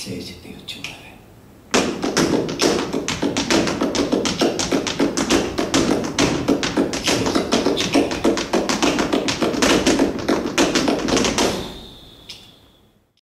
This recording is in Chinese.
Saya jadi.